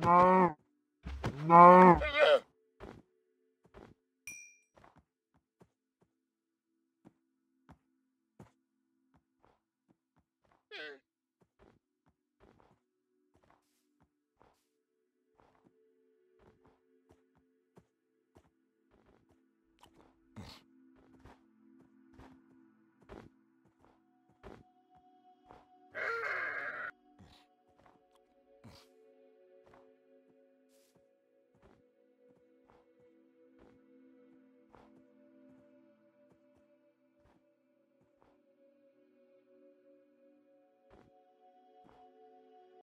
No. No.